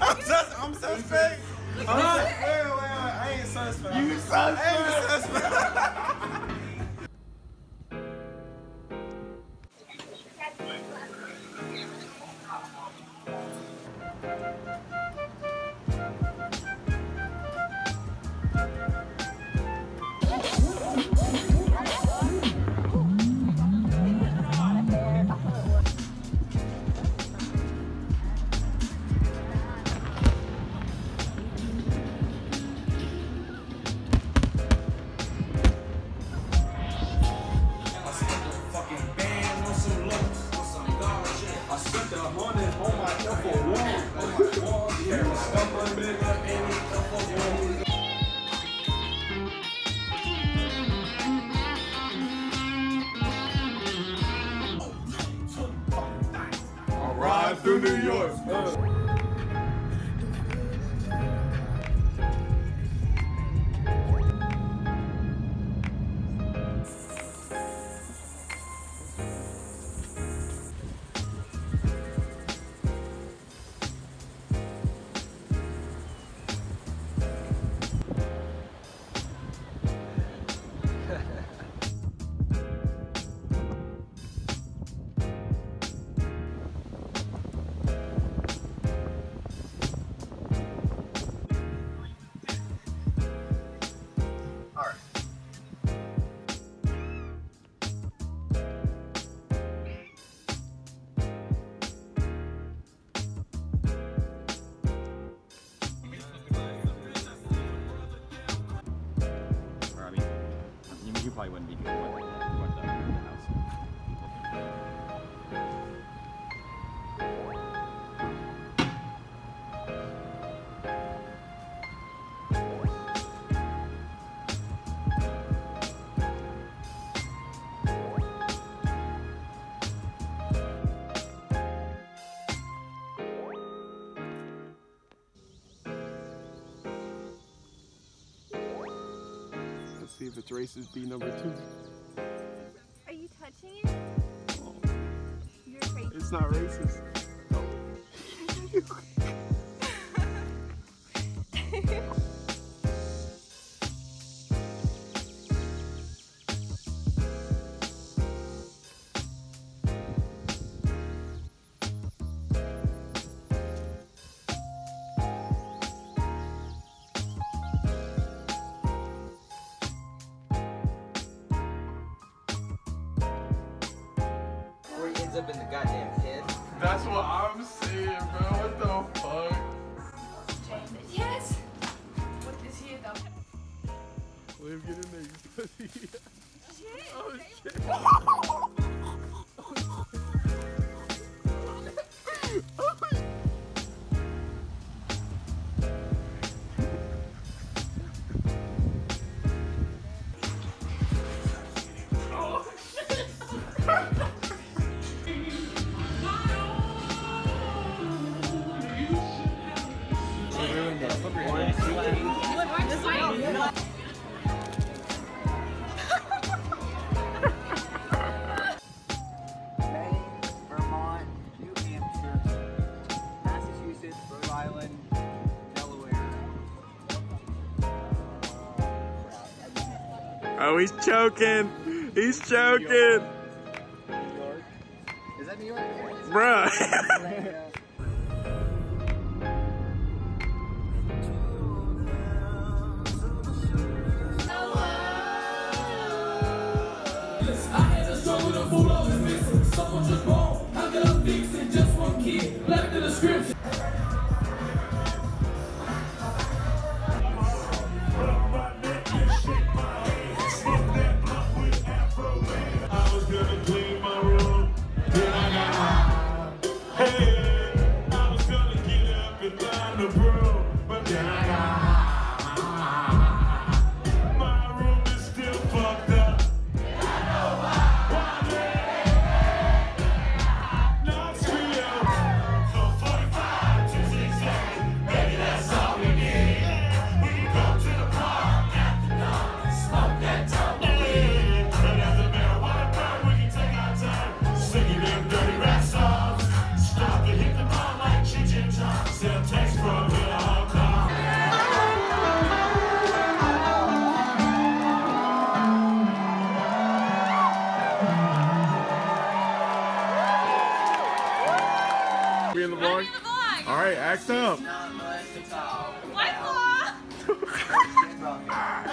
I'm, sus- I'm suspect. I'm sus- wait, wait, wait, I ain't suspect. You suspect. I ain't suspect. through New York. Probably wouldn't be good see if it's racist B number two. Are you touching it? You're crazy. It's not racist. Where ends up in the goddamn pit. That's what I'm saying, bro. What the fuck? Yes. What is here though? Liam, get in there, pussy. Oh, he's choking. He's choking. New York. Is that New York? Bruh. the broom, be in the Wanna vlog? in the vlog? All right, act up. Not much to talk. White Claw. about.